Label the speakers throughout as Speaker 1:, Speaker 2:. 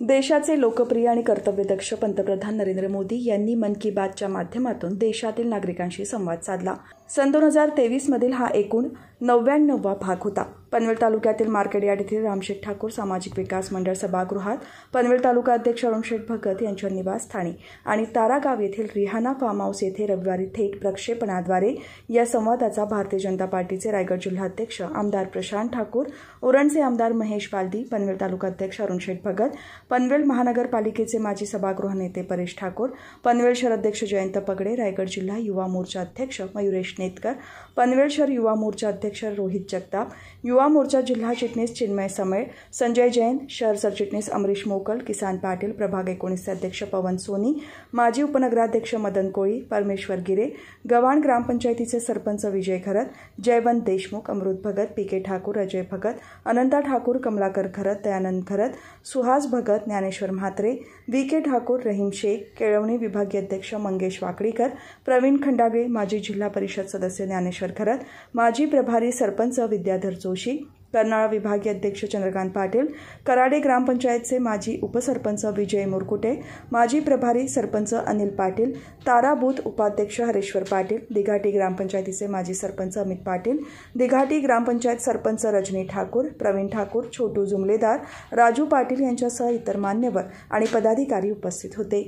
Speaker 1: देशाचे लोकप्रिय आणि कर्तव्यदक्ष पंतप्रधान नरेंद्र मोदी यांनी मन की बातच्या माध्यमातून देशातील नागरिकांशी संवाद साधला. सन दोन हजार तेवीसमधील हा एकूण नव्याण्णववा भाग होता. पनवेल तालुक्यातील मार्केट यार्ड येथील रामशेठ ठाकूर सामाजिक विकास मंडळ सभागृहात पनवेल तालुका अध्यक्ष अरुणशेठ भगत यांच्या निवासस्थानी आणि तारागाव येथील रिहाना फार्म हाऊस येथे रविवारी थेट प्रक्षेपणाद्वारे या संवादाचा भारतीय जनता पार्टीचे रायगड जिल्हाध्यक्ष आमदार प्रशांत ठाकूर उरणचे आमदार महेश बालदी पनवेल तालुका अध्यक्ष अरुणशेठ भगत पनवेल महानगरपालिकेचे माजी सभागृह नेते परेश ठाकूर पनवेल शहर अध्यक्ष जयंत पगडे रायगड जिल्हा युवा मोर्चा अध्यक्ष मयुरेश नेतकर पनवेल शहर युवा मोर्चा अध्यक्ष अध्यक्ष रोहित जगताप युवा मोर्चा जिल्हा चिटणीस चिन्मय समेळ संजय जैन शहर सरचिटणीस अमरीश मोकल किसान पाटील प्रभाग एकोणीसचे अध्यक्ष पवन सोनी माजी उपनगराध्यक्ष मदन कोळी परमेश्वर गिरे गव्हाण ग्रामपंचायतीचे sarpanch Vijay Kharat Jaywant Deshmukh Amrut Bhagat P K Thakur Ajay Bhagat Ananta Thakur Kamalakar Kharat Dayanand Kharat Suhas Bhagat Dnyaneshwar Mhatre V K Thakur Rahim Shaikh केळवणी विभागीय अध्यक्ष मंगेश वाकडीकर प्रवीण खंडागळे माजी जिल्हा परिषद सदस्य ज्ञानेश्वर खरत माजी प्रभाग प्रभारी सरपंच विद्याधर जोशी कर्नाळा विभागीय अध्यक्ष चंद्रकांत पाटील कराडे ग्रामपंचायतचे माजी उपसरपंच विजय मुरकुटे माजी प्रभारी सरपंच अनिल पाटील ताराबूत उपाध्यक्ष हरेश्वर पाटील दिघाटी ग्रामपंचायतीचे माजी सरपंच अमित पाटील दिघाटी ग्रामपंचायत सरपंच रजनी ठाकूर प्रवीण ठाकूर छोटू जुमलेदार राजू पाटील यांच्यासह इतर मान्यवर आणि पदाधिकारी उपस्थित होते.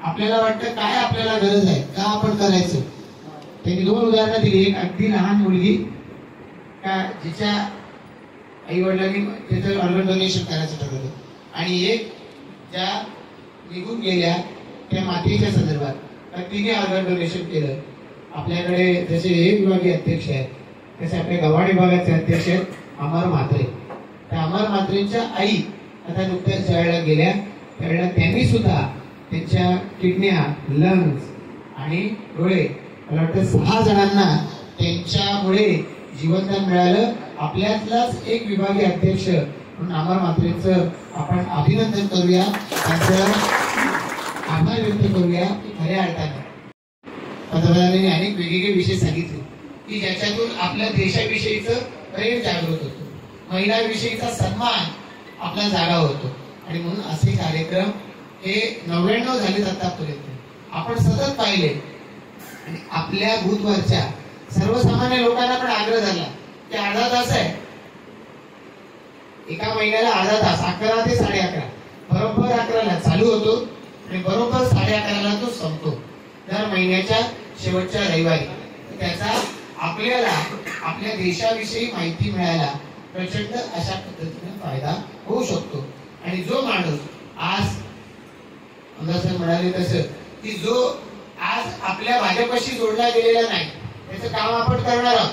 Speaker 2: आपल्याला वाटतं काय आपल्याला गरज आहे? का आपण करायचं? त्यांनी दोन उदाहरणं दिली. एक अगदी लहान मुलगी का जिच्या आई वडिलांनी त्याचं ऑर्गन डोनेशन करायचं ठरवलं आणि एक ज्या निघून गेल्या त्या मातेच्या संदर्भात. तर तिने ऑर्गन डोनेशन केलं. आपल्याकडे जसे हे विभागीय अध्यक्ष आहेत तसे आपले गव्हाण विभागाचे अध्यक्ष आहेत अमर म्हात्रे. त्या अमर म्हात्रेंच्या आई आता नुकत्याच ज्यावेळेला गेल्या. त्यावेळेला त्यांनी सुद्धा त्यांच्या किडन्या लंग्स आणि डोळे मला वाटतं सहा जणांना त्यांच्यामुळे जीवनदान मिळालं. आपल्यातलाच एक विभागीय अध्यक्ष म्हणून अमर मात्रेचं आपण अभिनंदन करूया. त्यांचं आभार व्यक्त करूया. की खऱ्या अर्थाने. पंतप्रधानांनी अनेक वेगवेगळे विषय सांगितले की ज्याच्यातून आपल्या देशाविषयीचं प्रेम जागृत होतो. महिलाविषयीचा सन्मान आपला जागा होतो. आणि म्हणून असे कार्यक्रम हे नव्याण्णव झालेत आतापर्यंत. आपण सतत पाहिले. आपल्या भूतवरच्या सर्वसामान्य लोकांना पण आग्रह झाला. की अर्धा तास आहे. एका महिन्याला अर्धा तास अकरा ते साडे अकरा. बरोबर अकराला चालू होतो आणि बरोबर साडे अकराला तो संपतो. दर महिन्याच्या शेवटच्या रविवारी. त्याचा आपल्याला आपल्या देशाविषयी माहिती मिळायला प्रचंड अशा पद्धतीने फायदा होऊ शकतो. आणि जो माणूस आज अंदाज म्हणाले तसं की जो आज आपल्या भाजपशी जोडला गेलेला नाही. त्याचं काम आपण करणार आहोत.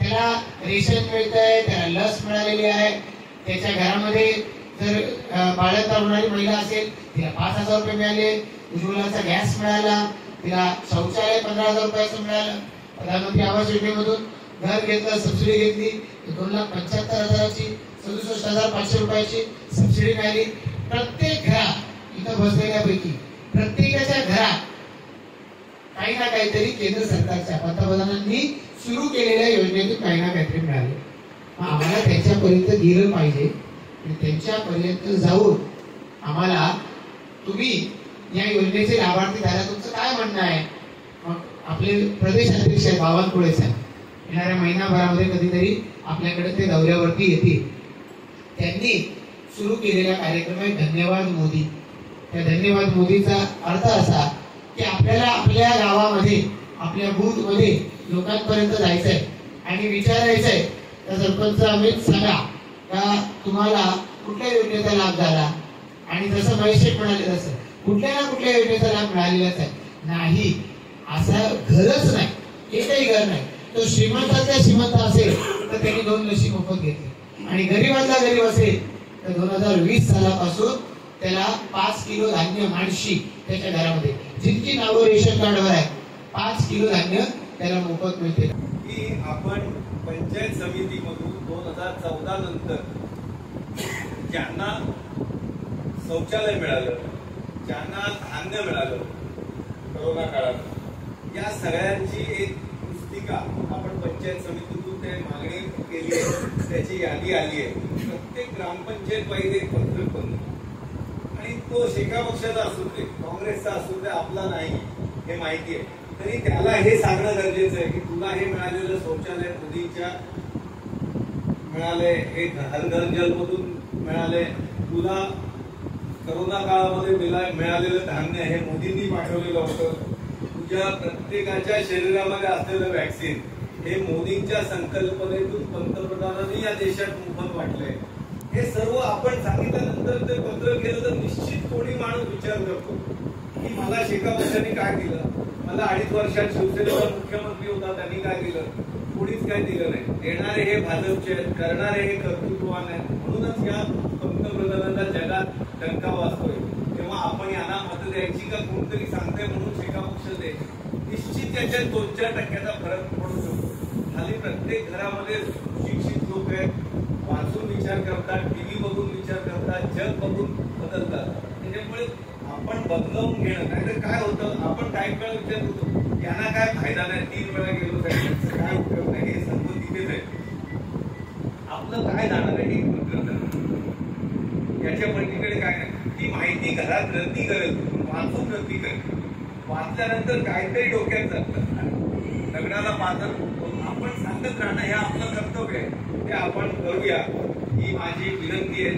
Speaker 2: त्याला रेशन मिळत आहे त्याला लस मिळालेली आहे. त्याच्या घरामध्ये जर बाळ्यात होणारी महिला असेल तिला पाच हजार रुपये मिळाले. उज्ज्वलाचा गॅस मिळाला. तिला शौचालय पंधरा हजार रुपयाचं मिळालं. प्रधानमंत्री आवास योजनेमधून घर घेतलं सबसिडी घेतली. दोन लाख पंच्याहत्तर हजाराची सदुसष्ट हजार पाचशे रुपयाची सबसिडी मिळाली. प्रत्येक घरा इथं बसलेल्यापैकी प्रत्येकाच्या घरात काही ना काहीतरी केंद्र सरकारच्या पंतप्रधानांनी सुरू केलेल्या योजनेतून काही ना काहीतरी मिळाले. आम्हाला त्यांच्यापर्यंत गेलं पाहिजे. आणि त्यांच्यापर्यंत जाऊन आम्हाला तुम्ही या योजनेचे लाभार्थी झाला तुमचं काय म्हणणं आहे? मग आपले प्रदेश अध्यक्ष बावनकुळे साहेब येणाऱ्या महिनाभरामध्ये कधीतरी आपल्याकडे ते दौऱ्यावरती येतील. त्यांनी सुरू केलेला कार्यक्रम आहे धन्यवाद मोदी. त्या धन्यवाद मोदीचा अर्थ असा की आपल्याला आपल्या गावामध्ये आपल्या बूथमध्ये लोकांपर्यंत जायचंय. आणि विचारायचंय त्या सरपंच अमित सांगा का तुम्हाला कुठल्या योजनेचा लाभ झाला? आणि जसं महेश म्हणाले तसं कुठल्या ना कुठल्या योजनेचा लाभ मिळालेलाच आहे. नाही असं घरच नाही एकही घर नाही. तो श्रीमंतातल्या श्रीमंत असेल तर त्यांनी दोन लशी मोफत घेतली. आणि गरीबातला गरीब असेल तर दोन हजार वीस सालापासून त्याला पाच किलो धान्य माणशी त्याच्या घरामध्ये. जितकी नावं रेशन कार्डवर आहे पाच किलो धान्य त्याला मोफत मिळते.
Speaker 3: की आपण पंचायत समितीमधून दोन हजार चौदा नंतर ज्यांना शौचालय मिळालं ज्यांना धान्य मिळालं कोरोना काळात या सगळ्यांची एक पुस्तिका आपण पंचायत समितीतून ते मागणी केली आहे. त्याची यादी आली आहे. प्रत्येक ग्रामपंचायत पाहिजे पत्र पत्रक आणि तो शेका पक्षाचा असू दे काँग्रेसचा असू दे आपला नाही हे माहिती आहे. तरी त्याला हे सांगणं गरजेचं आहे की तुला हे मिळालेलं शौचालय मोदींच्या मिळाले हे हर घर मिळाले तुला करोना काळामध्ये मिळालेलं धान्य हे मोदींनी पाठवलेलं होतं. तुझ्या प्रत्येकाच्या शरीरामध्ये असलेलं वॅक्सिन हे मोदींच्या संकल्पनेतून पंतप्रधानांनी या देशात मोफत वाटलंय. आपण सांगितल्यानंतर ते पत्र गेलं तर निश्चित कोणी माणूस विचार करतो की मला शेका वर्षांनी काय दिलं. मला अडीच वर्षात शिवसेनेचा मुख्यमंत्री होता त्यांनी काय दिलं. कोणीच काय दिलं नाही. देणारे हे भाजपचे करणारे हे कर्तृत्ववान आहेत. म्हणूनच या पंतप्रधानांना जगात डंका वाचतोय तेव्हा आपण यांना मत द्यायची का? कोणतरी सांगते म्हणून शेका पक्ष दे निश्चित त्याच्यात दोन चार टक्क्याचा फरक पडू शकतो. खाली प्रत्येक घरामध्ये शिक्षित लोक आहेत. वाचून विचार करतात टी व्ही बघून विचार करतात जग बघून बदलतात. त्याच्यामुळे आपण बदलवून घेणं नाहीतर काय होतं आपण काही वेळा विचार करतो यांना काय फायदा नाही तीन वेळा गेलो त्याचा काय उपयोग नाही हे सर्व तिथेच आहे. आपलं काय जाणार आहे हे याच्या पलीकडे काय नाही. ती माहिती घरात रद्दी करेल वाचून रद्दी करेल. वाचल्यानंतर काहीतरी डोक्यात जातं. लग्नाला पाहतात आपण सांगत राहणं हे आपलं कर्तव्य आहे. ते आपण करूया. ही माझी विनंती आहे.